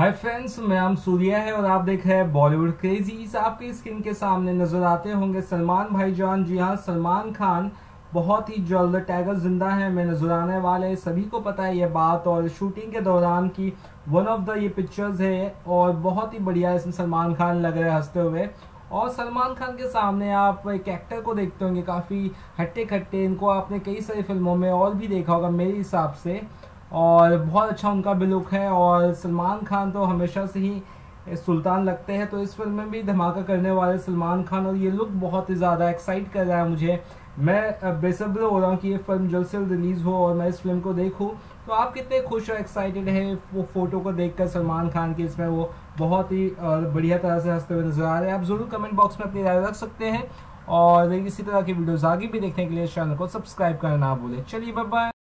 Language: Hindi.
हाय फ्रेंड्स मैं नाम सूर्या है और आप देख रहे हैं बॉलीवुड क्रेजीज आपकी स्क्रीन के सामने नज़र आते होंगे सलमान भाईजान। जी हाँ सलमान खान बहुत ही जल्द टाइगर ज़िंदा है में नज़र आने वाले सभी को पता है ये बात और शूटिंग के दौरान की वन ऑफ़ द ये पिक्चर्स है और बहुत ही बढ़िया इसमें सलमान खान लग रहे हँसते हुए। और सलमान खान के सामने आप एक एक्टर को देखते होंगे, काफ़ी हट्टे खट्टे। इनको आपने कई सारी फ़िल्मों में और भी देखा होगा मेरे हिसाब से। और बहुत अच्छा उनका भी लुक है और सलमान खान तो हमेशा से ही सुल्तान लगते हैं तो इस फ़िल्म में भी धमाका करने वाले सलमान खान और ये लुक बहुत ही ज़्यादा एक्साइट कर रहा है मुझे। मैं बेसब्र हो रहा हूँ कि ये फ़िल्म जल्द से जल्द रिलीज़ हो और मैं इस फ़िल्म को देखूँ। तो आप कितने खुश और एक्साइटेड है वो फ़ोटो को देखकर सलमान खान की इसमें? वो बहुत ही बढ़िया तरह से हँसते हुए नज़र आ रहे हैं। आप ज़रूर कमेंट बॉक्स में अपनी राय रख सकते हैं और इसी तरह की वीडियोज़ आगे भी देखने के लिए चैनल को सब्सक्राइब करना ना भूलें। चलिए बाय